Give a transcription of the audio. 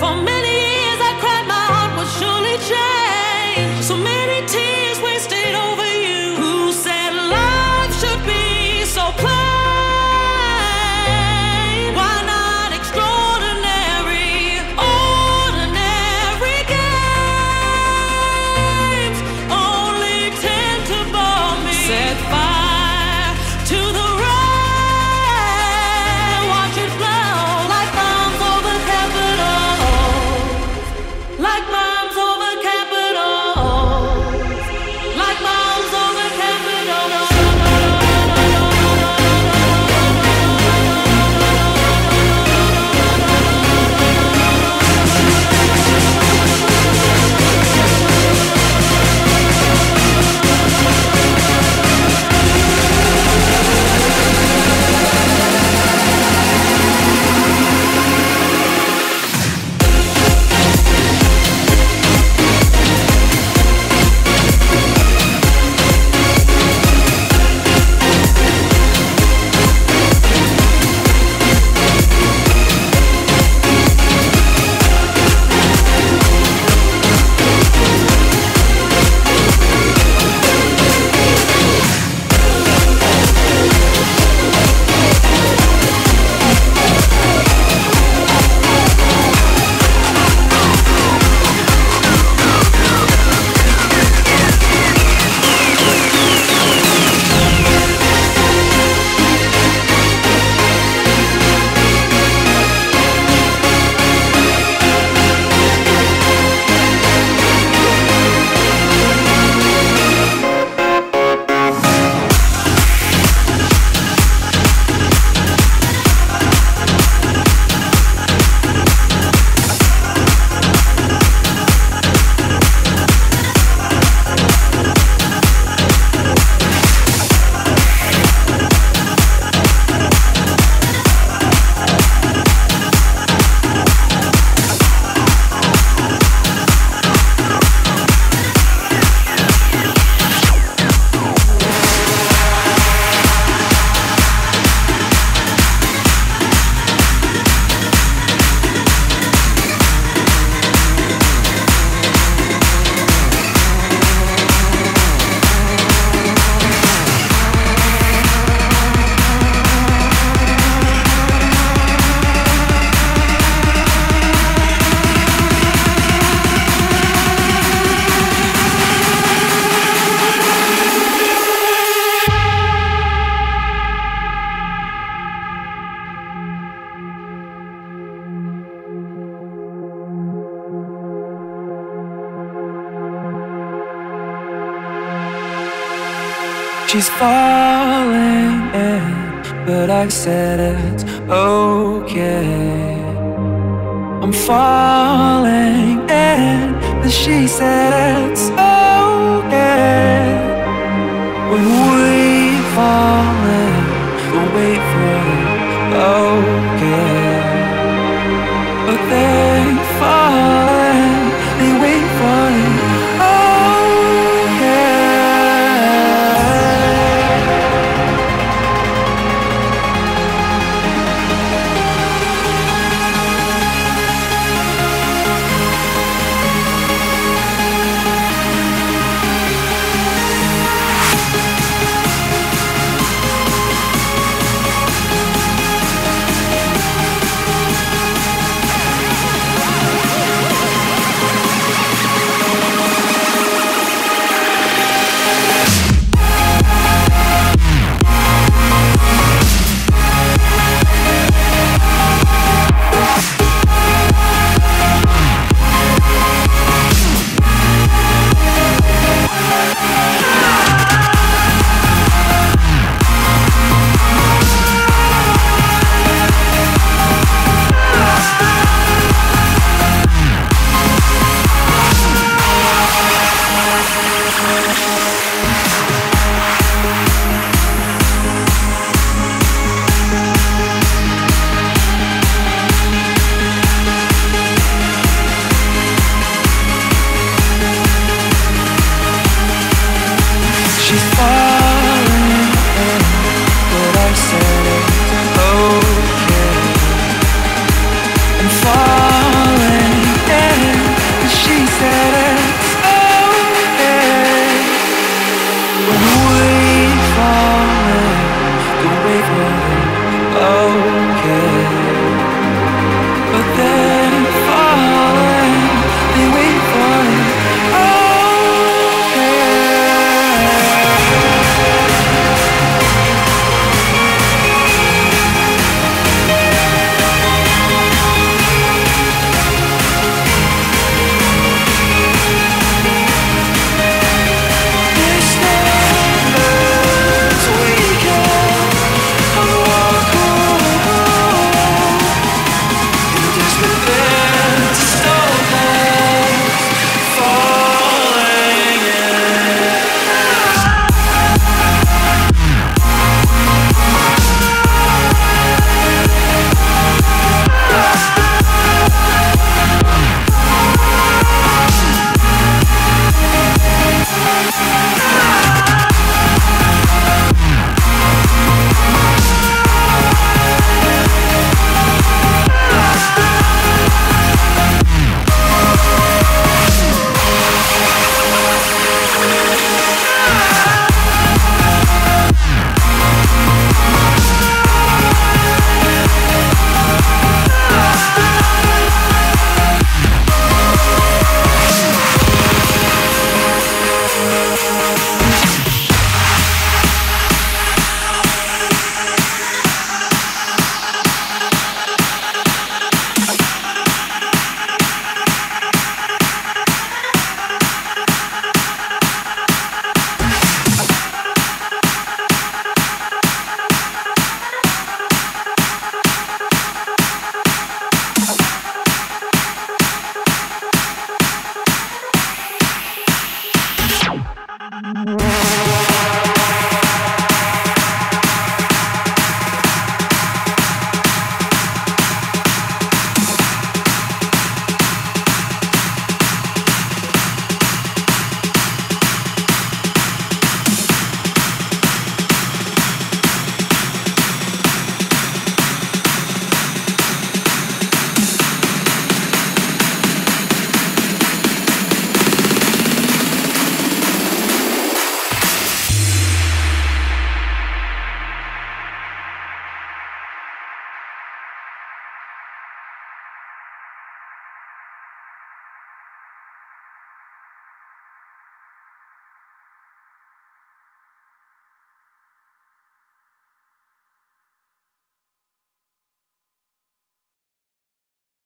for many but I said it's okay. I'm falling and but she said it's okay. When we fall in, we'll wait for it, okay. But they fall